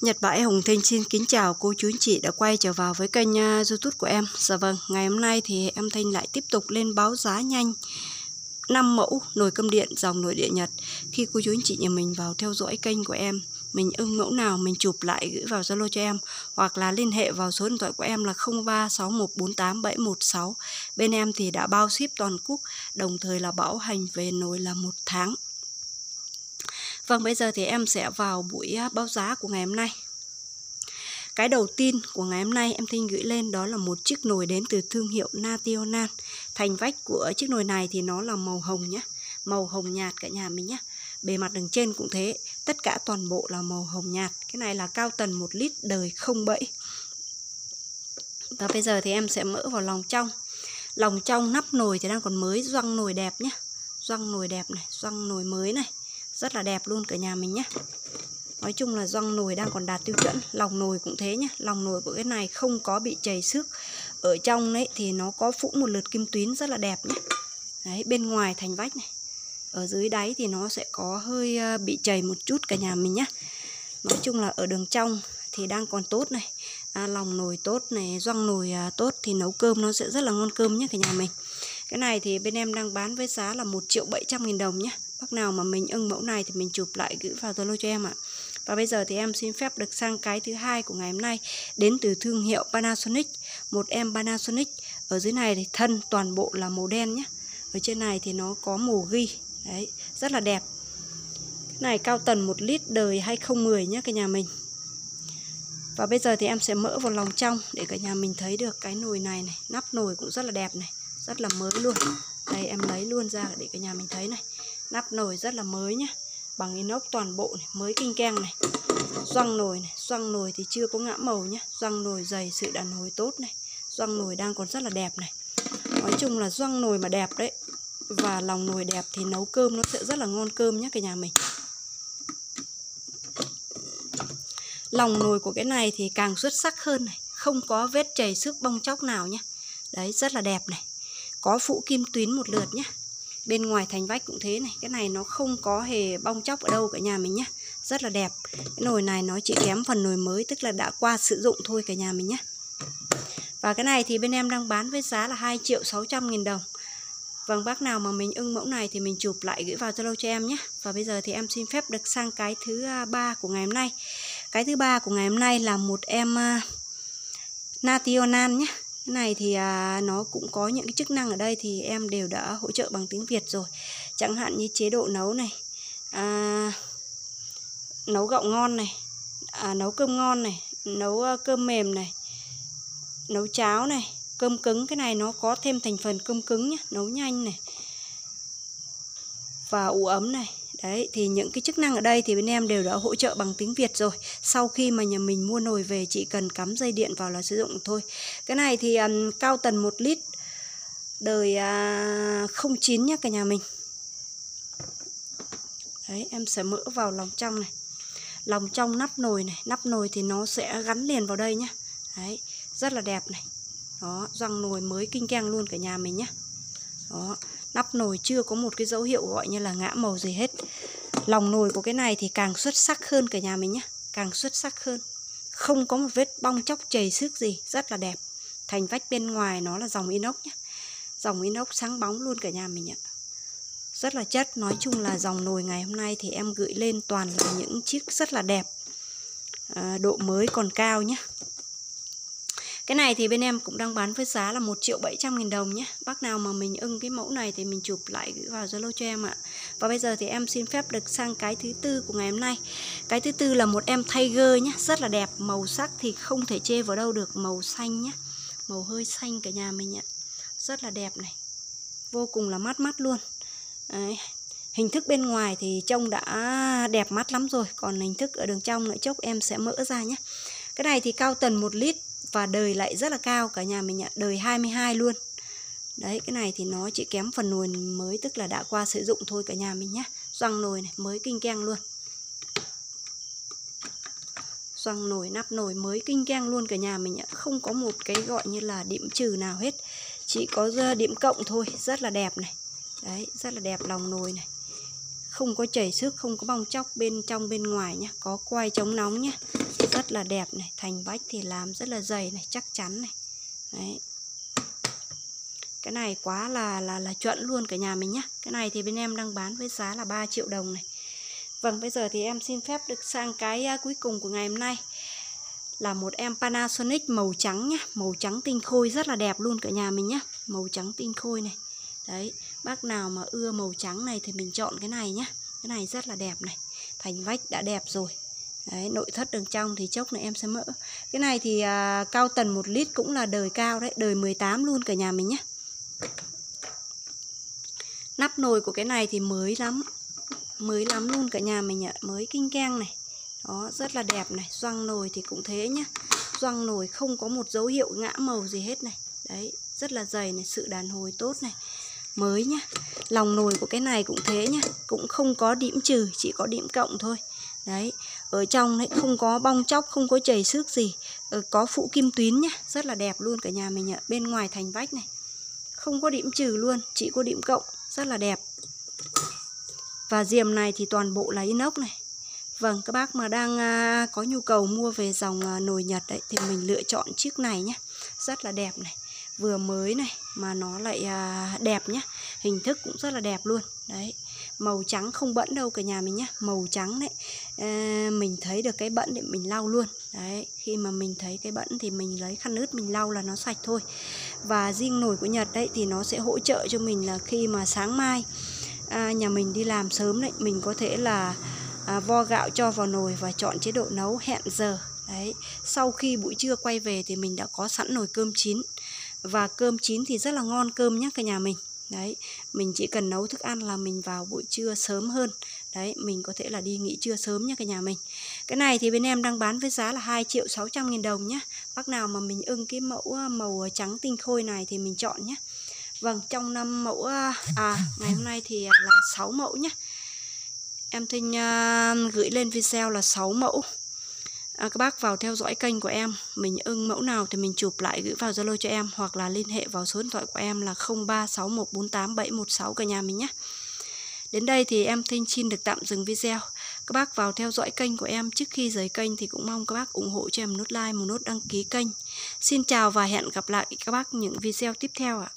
Nhật Bãi Hồng Thinh xin kính chào cô chú anh chị đã quay trở vào với kênh à, youtube của em. Dạ vâng, ngày hôm nay thì em Thanh lại tiếp tục lên báo giá nhanh. 5 mẫu nồi cơm điện dòng nồi điện Nhật. Khi cô chú anh chị nhà mình vào theo dõi kênh của em Mình ưng mẫu nào mình chụp lại gửi vào Zalo cho em Hoặc là liên hệ vào số điện thoại của em là 0361487116 Bên em thì đã bao ship toàn quốc Đồng thời là bảo hành về nồi là một tháng. Vâng, bây giờ thì em sẽ vào buổi à, báo giá của ngày hôm nay. Cái đầu tiên của ngày hôm nay em Thanh gửi lên đó là một chiếc nồi đến từ thương hiệu Nationan. Thành vách của chiếc nồi này thì nó là màu hồng nhé, màu hồng nhạt cả nhà mình nhé. Bề mặt đằng trên cũng thế, tất cả toàn bộ là màu hồng nhạt. Cái này là cao tần 1 lít đời không bẫy. Và bây giờ thì em sẽ mở vào lòng trong. Lòng trong nắp nồi thì đang còn mới, doang nồi đẹp nhé. doang nồi đẹp này, doang nồi mới này rất là đẹp luôn cả nhà mình nhé. Nói chung là răng nồi đang còn đạt tiêu chuẩn. Lòng nồi cũng thế nhé. Lòng nồi của cái này không có bị chảy xước. Ở trong đấy thì nó có phủ một lượt kim tuyến rất là đẹp nhé. Đấy bên ngoài thành vách này. Ở dưới đáy thì nó sẽ có hơi ờ, bị chảy một chút cả nhà mình nhé. Nói chung là ở đường trong thì đang còn tốt này. À, Lòng nồi tốt này Răng nồi à, tốt thì nấu cơm nó sẽ rất là ngon cơm nhé cả nhà mình. Cái này thì bên em đang bán với giá là 1 triệu 700 nghìn đồng nhé. Bác nào mà mình ưng mẫu này thì mình chụp lại gửi vào Zalo cho em ạ. Và bây giờ thì em xin phép được sang cái thứ hai của ngày hôm nay đến từ thương hiệu Panasonic, một em Panasonic. Ở dưới này thì thân toàn bộ là màu đen nhé. Ở trên này thì nó có màu ghi. Đấy, rất là đẹp. Cái này cao tần 1 lít đời 2010 nhé cả nhà mình. Và bây giờ thì em sẽ mỡ vào lòng trong để cả nhà mình thấy được cái nồi này này, nắp nồi cũng rất là đẹp này, rất là mới luôn. Đây em lấy luôn ra để cả nhà mình thấy này. Nắp nồi rất là mới nhé Bằng inox toàn bộ này, mới kinh keng này. Xoăng nồi này, xoăng nồi thì chưa có ngã màu nhé xoăng nồi dày, sự đàn hồi tốt này. Xoăng nồi đang còn rất là đẹp này. Nói chung là xoăng nồi mà đẹp đấy Và lòng nồi đẹp thì nấu cơm nó sẽ rất là ngon cơm nhé cả nhà mình. Lòng nồi của cái này thì càng xuất sắc hơn này. Không có vết chảy xước bong chóc nào nhé Đấy rất là đẹp này. Có phụ kim tuyến một lượt nhé bên ngoài thành vách cũng thế này cái này nó không có hề bong chóc ở đâu cả nhà mình nhé rất là đẹp. Cái nồi này nó chỉ kém phần nồi mới tức là đã qua sử dụng thôi cả nhà mình nhé và cái này thì bên em đang bán với giá là 2 triệu 600 nghìn đồng. Vâng bác nào mà mình ưng mẫu này thì mình chụp lại gửi vào Zalo cho em nhé Và bây giờ thì em xin phép được sang cái thứ à, ba của ngày hôm nay. Cái thứ ba của ngày hôm nay là một em à, uh, Nationan nhé cái này thì à, nó cũng có những cái chức năng ở đây thì em đều đã hỗ trợ bằng tiếng Việt rồi. Chẳng hạn như chế độ nấu này à, nấu gạo ngon này à, nấu cơm ngon này nấu à, cơm mềm này nấu cháo này cơm cứng. Cái này nó có thêm thành phần cơm cứng nhé nấu nhanh này và ủ ấm này. Đấy, thì những cái chức năng ở đây thì bên em đều đã hỗ trợ bằng tiếng Việt rồi. Sau khi mà nhà mình mua nồi về chỉ cần cắm dây điện vào là sử dụng thôi. Cái này thì um, cao tần 1 lít đời à, uh, 09 nhá cả nhà mình. Đấy, em sẽ mỡ vào lòng trong này. Lòng trong nắp nồi này, nắp nồi thì nó sẽ gắn liền vào đây nhá Đấy, rất là đẹp này. Đó, răng nồi mới kinh keng luôn cả nhà mình nhá Đó, nắp nồi chưa có một cái dấu hiệu gọi như là ngã màu gì hết. Lòng nồi của cái này thì càng xuất sắc hơn cả nhà mình nhé càng xuất sắc hơn. Không có một vết bong chóc chảy xước gì rất là đẹp. Thành vách bên ngoài nó là dòng inox nhé dòng inox sáng bóng luôn cả nhà mình ạ. Rất là chất. Nói chung là dòng nồi ngày hôm nay thì em gửi lên toàn là những chiếc rất là đẹp. À, độ mới còn cao nhé cái này thì bên em cũng đang bán với giá là 1 triệu 700 nghìn đồng nhé. Bác nào mà mình ưng cái mẫu này thì mình chụp lại gửi vào Zalo cho em ạ. Và bây giờ thì em xin phép được sang cái thứ tư của ngày hôm nay. Cái thứ tư là một em Tiger nhé Rất là đẹp, màu sắc thì không thể chê vào đâu được Màu xanh nhé. Màu hơi xanh cả nhà mình ạ. Rất là đẹp này Vô cùng là mát mắt luôn. Đấy. Hình thức bên ngoài thì trông đã đẹp mắt lắm rồi Còn hình thức ở đường trong nữa chốc em sẽ mỡ ra nhé. Cái này thì cao tần 1 lít và đời lại rất là cao, cả nhà mình ạ, đời 22 luôn. Đấy, cái này thì nó chỉ kém phần nồi mới, tức là đã qua sử dụng thôi cả nhà mình nhé xoang nồi này, mới kinh keng luôn. Xoang nồi, nắp nồi mới kinh keng luôn cả nhà mình ạ. Không có một cái gọi như là điểm trừ nào hết. Chỉ có điểm cộng thôi, rất là đẹp này. Đấy, rất là đẹp lòng nồi này. Không có chảy xước, không có bong chóc bên trong, bên ngoài nhá. Có quay chống nóng nhá rất là đẹp này, thành vách thì làm rất là dày này, chắc chắn này. Đấy. Cái này quá là là là chuẩn luôn cả nhà mình nhá. Cái này thì bên em đang bán với giá là 3 triệu đồng này. Vâng bây giờ thì em xin phép được sang cái à, cuối cùng của ngày hôm nay. Là một em Panasonic màu trắng nhá. Màu trắng tinh khôi rất là đẹp luôn cả nhà mình nhá. Màu trắng tinh khôi này. Đấy, bác nào mà ưa màu trắng này thì mình chọn cái này nhá. Cái này rất là đẹp này. Thành vách đã đẹp rồi đấy nội thất đường trong thì chốc nữa em sẽ mỡ cái này thì à, cao tần 1 lít cũng là đời cao đấy đời 18 luôn cả nhà mình nhé. Nắp nồi của cái này thì mới lắm mới lắm luôn cả nhà mình ạ mới kinh keng này. Đó rất là đẹp này Doang nồi thì cũng thế nhá. Doang nồi không có một dấu hiệu ngã màu gì hết này. Đấy rất là dày này Sự đàn hồi tốt này. Mới nhá Lòng nồi của cái này cũng thế nhá Cũng không có điểm trừ Chỉ có điểm cộng thôi. Đấy Ở trong đấy không có bong chóc Không có chảy xước gì ờ, Có phụ kim tuyến nhá Rất là đẹp luôn cả nhà mình ạ Bên ngoài thành vách này Không có điểm trừ luôn Chỉ có điểm cộng Rất là đẹp Và diềm này thì toàn bộ là inox này Vâng, các bác mà đang à, có nhu cầu mua về dòng à, nồi Nhật đấy thì mình lựa chọn chiếc này nhé. Rất là đẹp này, vừa mới này mà nó lại à, đẹp nhé. Hình thức cũng rất là đẹp luôn. Đấy, màu trắng không bẩn đâu cả nhà mình nhé. Màu trắng đấy, à, mình thấy được cái bẩn để mình lau luôn. Đấy, khi mà mình thấy cái bẩn thì mình lấy khăn ướt mình lau là nó sạch thôi. Và riêng nồi của Nhật đấy thì nó sẽ hỗ trợ cho mình là khi mà sáng mai à, nhà mình đi làm sớm đấy, mình có thể là à, vo gạo cho vào nồi và chọn chế độ nấu hẹn giờ đấy sau khi buổi trưa quay về thì mình đã có sẵn nồi cơm chín và cơm chín thì rất là ngon cơm nhé cả nhà mình đấy mình chỉ cần nấu thức ăn là mình vào buổi trưa sớm hơn. Đấy mình có thể là đi nghỉ trưa sớm nhé cả nhà mình. Cái này thì bên em đang bán với giá là 2 triệu 600 nghìn đồng nhé bác nào mà mình ưng cái mẫu ờ, màu trắng tinh khôi này thì mình chọn nhé Vâng trong năm mẫu à, à ngày hôm nay thì à, là 6 mẫu nhé Em Thinh uh, ờ, gửi lên video là 6 mẫu à, Các bác vào theo dõi kênh của em. Mình ưng mẫu nào thì mình chụp lại gửi vào Zalo cho em Hoặc là liên hệ vào số điện thoại của em là 0361487116 cả nhà mình nhé. Đến đây thì em Thanh xin được tạm dừng video. Các bác vào theo dõi kênh của em Trước khi rời kênh thì cũng mong các bác ủng hộ cho em nút like, một nút đăng ký kênh. Xin chào và hẹn gặp lại các bác những video tiếp theo ạ.